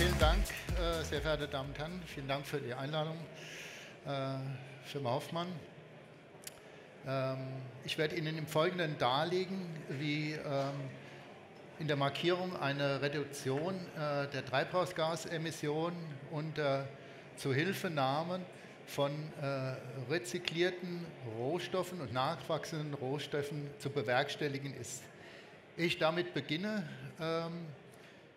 Vielen Dank, äh, sehr verehrte Damen und Herren. Vielen Dank für die Einladung, äh, Firma Hoffmann. Ähm, ich werde Ihnen im Folgenden darlegen, wie ähm, in der Markierung eine Reduktion äh, der Treibhausgasemissionen unter Zuhilfenahme von rezyklierten Rohstoffen und nachwachsenden Rohstoffen zu bewerkstelligen ist. Ich damit beginne, ähm,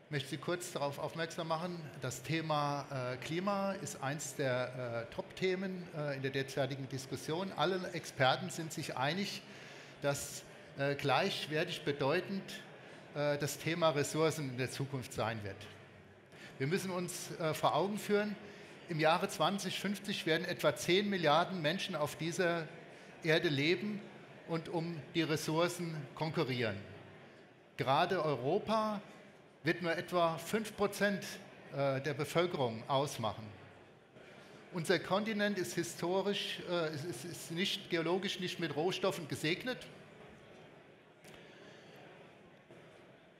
möchte Sie kurz darauf aufmerksam machen, das Thema äh, Klima ist eines der äh, Top-Themen äh, in der derzeitigen Diskussion. Alle Experten sind sich einig, dass äh, gleichwertig bedeutend äh, das Thema Ressourcen in der Zukunft sein wird. Wir müssen uns äh, vor Augen führen, im Jahre 2050 werden etwa 10 Milliarden Menschen auf dieser Erde leben und um die Ressourcen konkurrieren. Gerade Europa wird nur etwa 5% äh, der Bevölkerung ausmachen. Unser Kontinent ist historisch, äh, ist, ist nicht geologisch nicht mit Rohstoffen gesegnet.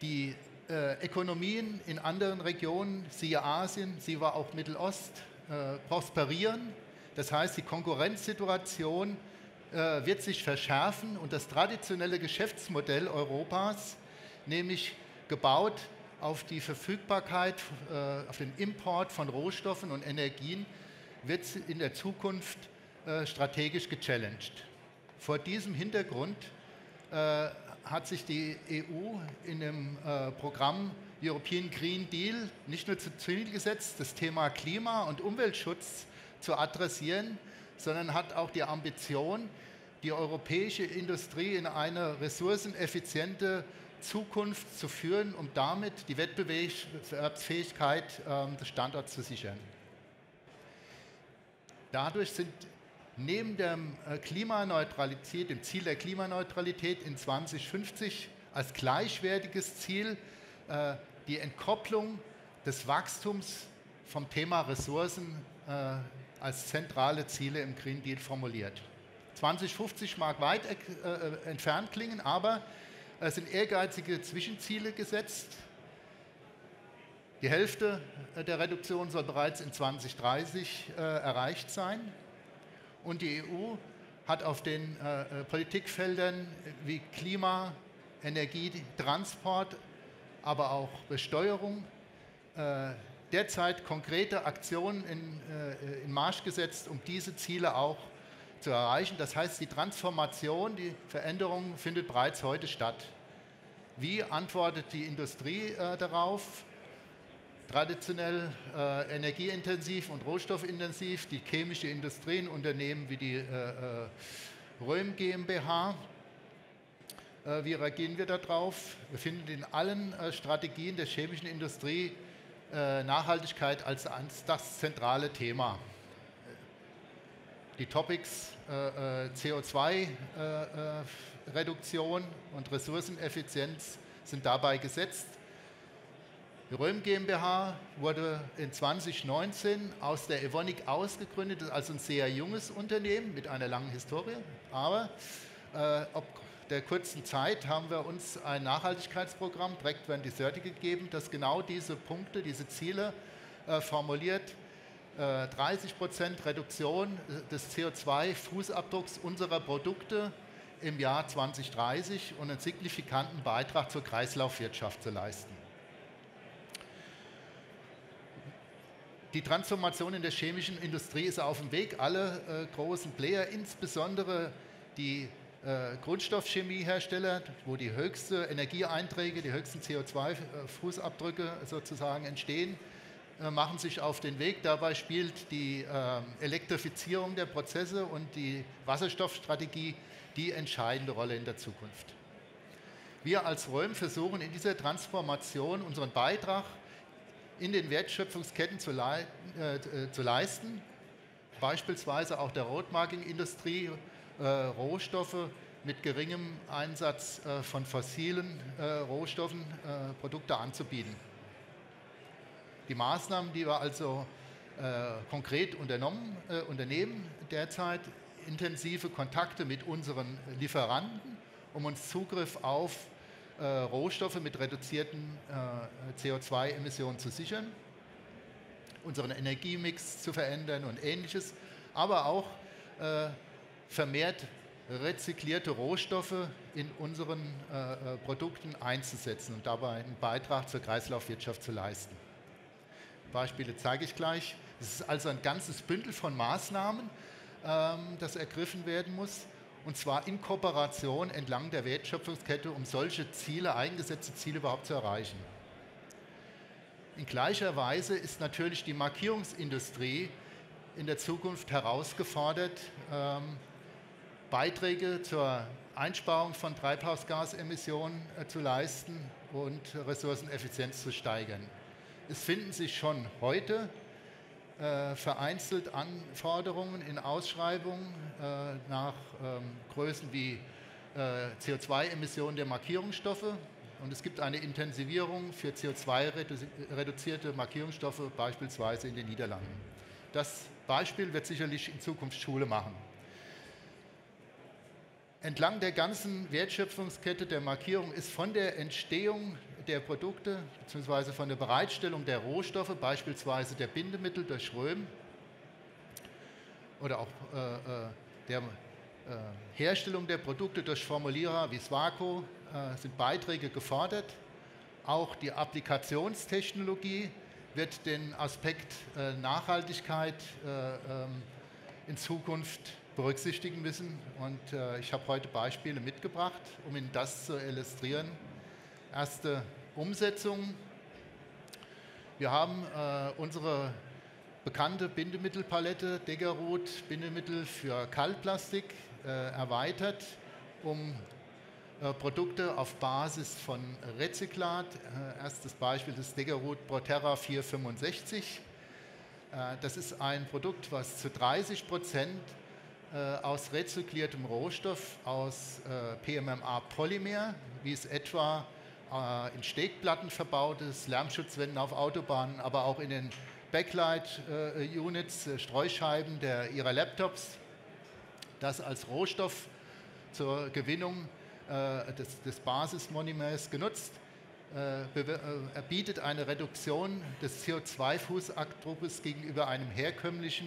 Die äh, Ökonomien in anderen Regionen, siehe Asien, siehe auch Mittelost, prosperieren. Das heißt, die Konkurrenzsituation wird sich verschärfen und das traditionelle Geschäftsmodell Europas, nämlich gebaut auf die Verfügbarkeit, äh, auf den Import von Rohstoffen und Energien wird in der Zukunft äh, strategisch gechallenged. Vor diesem Hintergrund äh, hat sich die EU in dem Programm European Green Deal nicht nur zu Ziel gesetzt, das Thema Klima- und Umweltschutz zu adressieren, sondern hat auch die Ambition, die europäische Industrie in eine ressourceneffiziente Zukunft zu führen, um damit die Wettbewerbsfähigkeit ähm, des Standorts zu sichern. Dadurch sind neben der äh, Klimaneutralität, dem Ziel der Klimaneutralität in 2050 als gleichwertiges Ziel äh, die Entkopplung des Wachstums vom Thema Ressourcen äh, als zentrale Ziele im Green Deal formuliert. 2050 mag weit entfernt klingen, aber es sind ehrgeizige Zwischenziele gesetzt. Die Hälfte der Reduktion soll bereits in 2030 äh, erreicht sein. Und die EU hat auf den äh, äh, Politikfeldern wie Klima, Energie, Transport, aber auch Besteuerung äh, derzeit konkrete Aktionen in, äh, in Marsch gesetzt, um diese Ziele auch zu erreichen. Das heißt, die Transformation, die Veränderung findet bereits heute statt. Wie antwortet die Industrie äh, darauf? Traditionell äh, energieintensiv und rohstoffintensiv, die chemische Industrie in Unternehmen wie die äh, äh Röhm GmbH. Äh, wie reagieren wir darauf? Wir finden in allen äh, Strategien der chemischen Industrie Nachhaltigkeit als das zentrale Thema die Topics äh, äh CO2-Reduktion äh, äh, und Ressourceneffizienz sind dabei gesetzt. Die Röhm GmbH wurde in 2019 aus der Evonik ausgegründet, also ein sehr junges Unternehmen mit einer langen Historie. Aber äh, ob der kurzen Zeit haben wir uns ein Nachhaltigkeitsprogramm, Direct 2030, gegeben, das genau diese Punkte, diese Ziele äh, formuliert 30 äh, Prozent Reduktion des CO2-Fußabdrucks unserer Produkte im Jahr 2030 und einen signifikanten Beitrag zur Kreislaufwirtschaft zu leisten. Die Transformation in der chemischen Industrie ist auf dem Weg. Alle äh, großen Player, insbesondere die äh, Grundstoffchemiehersteller, wo die höchsten Energieeinträge, die höchsten CO2-Fußabdrücke sozusagen entstehen, äh, machen sich auf den Weg. Dabei spielt die ähm, Elektrifizierung der Prozesse und die Wasserstoffstrategie die entscheidende Rolle in der Zukunft. Wir als Röhm versuchen in dieser Transformation unseren Beitrag in den Wertschöpfungsketten zu, le äh, äh, zu leisten, beispielsweise auch der Roadmarking-Industrie äh, Rohstoffe mit geringem Einsatz äh, von fossilen äh, Rohstoffen Produkte anzubieten. Die Maßnahmen, die wir also äh, konkret unternommen, äh, unternehmen derzeit, intensive Kontakte mit unseren Lieferanten, um uns Zugriff auf äh, Rohstoffe mit reduzierten äh, CO2-Emissionen zu sichern. unseren Energiemix zu verändern und ähnliches, aber auch äh, vermehrt rezyklierte Rohstoffe in unseren äh, Produkten einzusetzen und dabei einen Beitrag zur Kreislaufwirtschaft zu leisten. Beispiele zeige ich gleich. Es ist also ein ganzes Bündel von Maßnahmen, ähm, das ergriffen werden muss, und zwar in Kooperation entlang der Wertschöpfungskette, um solche Ziele, eingesetzte Ziele überhaupt zu erreichen. In gleicher Weise ist natürlich die Markierungsindustrie in der Zukunft herausgefordert, ähm, Beiträge zur Einsparung von Treibhausgasemissionen äh, zu leisten und Ressourceneffizienz zu steigern. Es finden sich schon heute äh, vereinzelt Anforderungen in Ausschreibungen äh, nach ähm, Größen wie äh, CO2-Emissionen der Markierungsstoffe. Und es gibt eine Intensivierung für CO2-reduzierte Markierungsstoffe, beispielsweise in den Niederlanden. Das Beispiel wird sicherlich in Zukunft Schule machen. Entlang der ganzen Wertschöpfungskette der Markierung ist von der Entstehung der Produkte bzw. von der Bereitstellung der Rohstoffe, beispielsweise der Bindemittel durch Röhm oder auch äh, äh, der äh, Herstellung der Produkte durch Formulierer wie Swaco, äh, sind Beiträge gefordert. Auch die Applikationstechnologie wird den Aspekt äh, Nachhaltigkeit äh, ähm, in Zukunft berücksichtigen müssen. Und ich habe heute Beispiele mitgebracht, um Ihnen das zu illustrieren erste Umsetzung. Wir haben äh, unsere bekannte Bindemittelpalette Degerot Bindemittel für Kaltplastik äh, erweitert, um äh, Produkte auf Basis von Rezyklat. Äh, erstes Beispiel ist Degerot Proterra 465. Äh, das ist ein Produkt, was zu 30 Prozent äh, aus rezykliertem Rohstoff, aus PMMA-Polymer, wie es etwa äh, in Stegplatten verbaut ist, Lärmschutzwänden auf Autobahnen, aber auch in den Backlight-Units, äh, Streuscheiben der, ihrer Laptops. Das als Rohstoff zur Gewinnung äh, des, des Basismonomers genutzt. Er bietet eine Reduktion des CO2-Fußabdrucks gegenüber einem herkömmlichen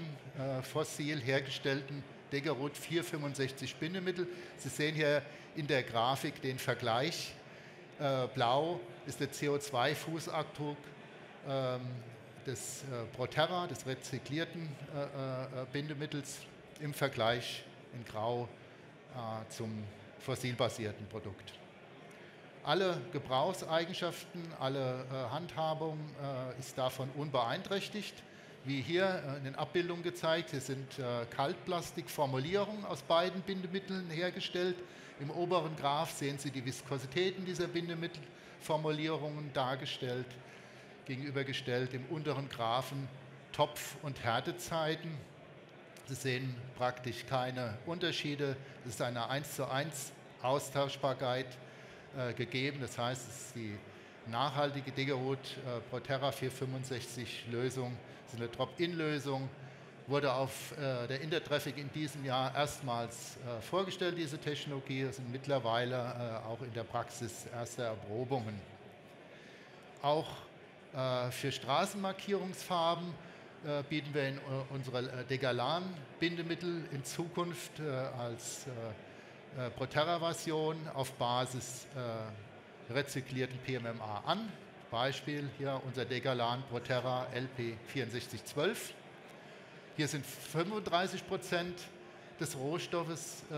fossil hergestellten Degerot 465 Bindemittel. Sie sehen hier in der Grafik den Vergleich äh, blau ist der CO2-Fußabdruck ähm, des äh, Proterra, des rezyklierten äh, Bindemittels, im Vergleich in Grau zum fossilbasierten Produkt. Alle Gebrauchseigenschaften, alle Handhabung ist davon unbeeinträchtigt. Wie hier in den Abbildungen gezeigt, hier sind Kaltplastikformulierungen aus beiden Bindemitteln hergestellt im oberen Graph sehen Sie die Viskositäten dieser Bindemittelformulierungen dargestellt, gegenübergestellt im unteren Graphen Topf- und Härtezeiten. Sie sehen praktisch keine Unterschiede. Es ist eine 1 zu 1 Austauschbarkeit äh, gegeben. Das heißt, es ist die nachhaltige Degerot äh, Proterra 465 Lösung, es ist eine Drop-In-Lösung wurde auf äh, der Intertraffic in diesem Jahr erstmals äh, vorgestellt, diese Technologie. Es sind mittlerweile äh, auch in der Praxis erste Erprobungen. Auch äh, für Straßenmarkierungsfarben äh, bieten wir in äh, unserer Degalan-Bindemittel in Zukunft als Proterra-Version auf Basis rezyklierten PMMA an. Beispiel hier unser Degalan Proterra LP6412 hier sind 35 Prozent des Rohstoffes äh,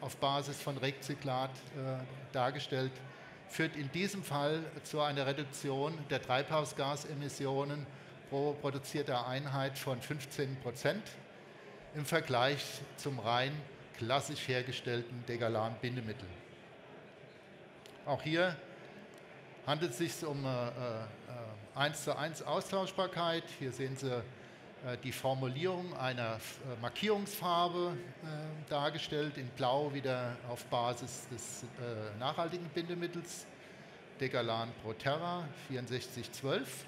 auf Basis von Rezyklat äh, dargestellt, führt in diesem Fall zu einer Reduktion der Treibhausgasemissionen pro produzierter Einheit von 15 Prozent im Vergleich zum rein klassisch hergestellten Degalan-Bindemittel. Auch hier handelt es sich um äh, äh, 1 zu 1 Austauschbarkeit. Hier sehen Sie äh, die Formulierung einer äh, Markierungsfarbe äh, dargestellt, in Blau wieder auf Basis des nachhaltigen Bindemittels Degalan Proterra 6412.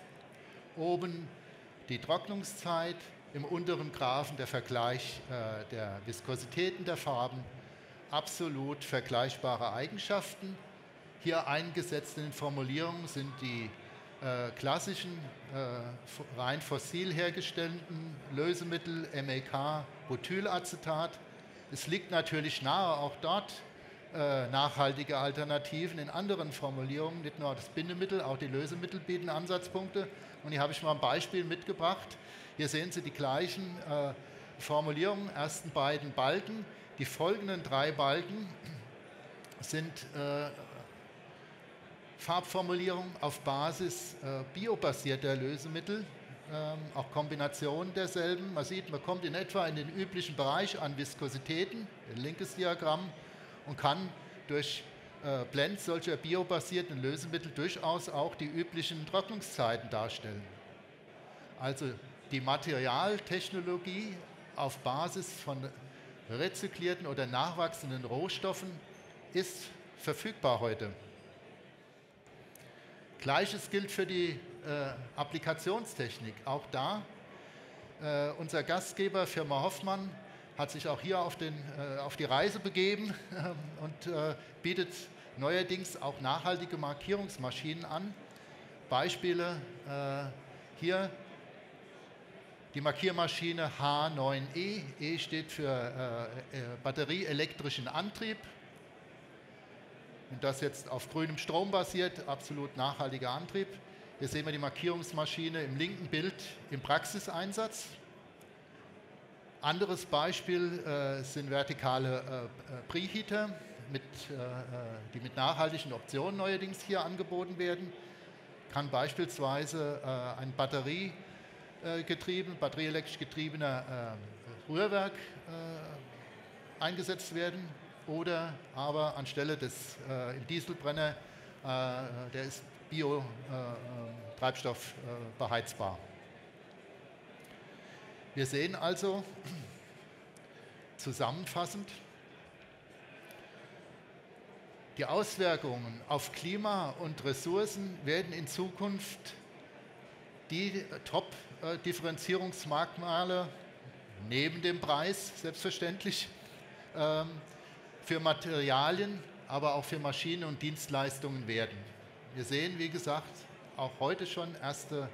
Oben die Trocknungszeit, im unteren Graphen der Vergleich der Viskositäten der Farben, absolut vergleichbare Eigenschaften. Hier eingesetzt in den Formulierungen sind die äh, klassischen, äh, rein fossil hergestellten Lösemittel, MEK, Butylacetat. Es liegt natürlich nahe, auch dort äh, nachhaltige Alternativen in anderen Formulierungen, nicht nur das Bindemittel, auch die Lösemittel bieten Ansatzpunkte. Und hier habe ich mal ein Beispiel mitgebracht. Hier sehen Sie die gleichen äh, Formulierungen, ersten beiden Balken. Die folgenden drei Balken sind Farbformulierungen auf Basis äh, biobasierter Lösemittel, ähm, auch Kombinationen derselben. Man sieht, man kommt in etwa in den üblichen Bereich an Viskositäten, ein linkes Diagramm, und kann durch äh, Blends solcher biobasierten Lösemittel durchaus auch die üblichen Trocknungszeiten darstellen. Also die Materialtechnologie auf Basis von rezyklierten oder nachwachsenden Rohstoffen ist verfügbar heute. Gleiches gilt für die äh, Applikationstechnik. Auch da, äh, unser Gastgeber Firma Hoffmann hat sich auch hier auf, den, äh, auf die Reise begeben und äh, bietet neuerdings auch nachhaltige Markierungsmaschinen an. Beispiele äh, hier die Markiermaschine H9E. E steht für äh, äh, batterieelektrischen Antrieb. Und das jetzt auf grünem Strom basiert, absolut nachhaltiger Antrieb. Hier sehen wir die Markierungsmaschine im linken Bild im Praxiseinsatz. Anderes Beispiel äh, sind vertikale äh, äh Preheater, mit, äh, äh, die mit nachhaltigen Optionen neuerdings hier angeboten werden. Kann beispielsweise äh, ein batteriegetrieben, batterieelektrisch getriebener Rührwerk eingesetzt werden oder aber anstelle des Dieselbrenner, der ist Bio-Treibstoff beheizbar. Wir sehen also zusammenfassend, die Auswirkungen auf Klima und Ressourcen werden in Zukunft die Top-Differenzierungsmerkmale neben dem Preis selbstverständlich ähm, für Materialien, aber auch für Maschinen und Dienstleistungen werden. Wir sehen, wie gesagt, auch heute schon erste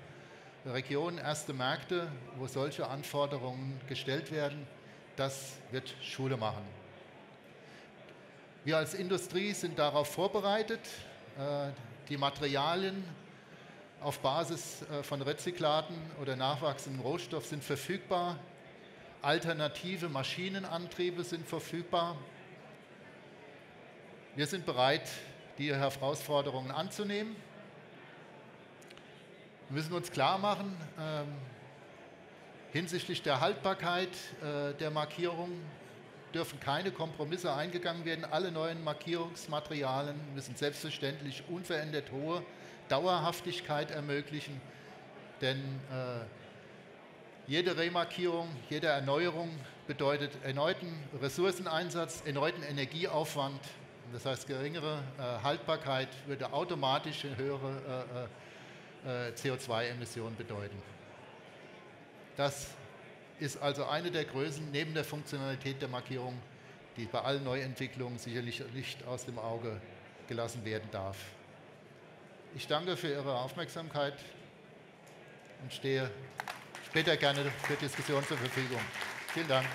Regionen, erste Märkte, wo solche Anforderungen gestellt werden. Das wird Schule machen. Wir als Industrie sind darauf vorbereitet. Äh, die Materialien auf Basis äh, von Rezyklaten oder nachwachsendem Rohstoff sind verfügbar. Alternative Maschinenantriebe sind verfügbar. Wir sind bereit, die Herausforderungen anzunehmen. Wir müssen uns klar machen, ähm, hinsichtlich der Haltbarkeit äh, der Markierung dürfen keine Kompromisse eingegangen werden. Alle neuen Markierungsmaterialien müssen selbstverständlich unverändert hohe Dauerhaftigkeit ermöglichen, denn äh, jede Remarkierung, jede Erneuerung bedeutet erneuten Ressourceneinsatz, erneuten Energieaufwand. Das heißt, geringere äh, Haltbarkeit würde automatisch höhere äh äh, CO2-Emissionen bedeuten. Das ist also eine der Größen neben der Funktionalität der Markierung, die bei allen Neuentwicklungen sicherlich nicht aus dem Auge gelassen werden darf. Ich danke für Ihre Aufmerksamkeit und stehe später gerne für Diskussionen zur Verfügung. Vielen Dank.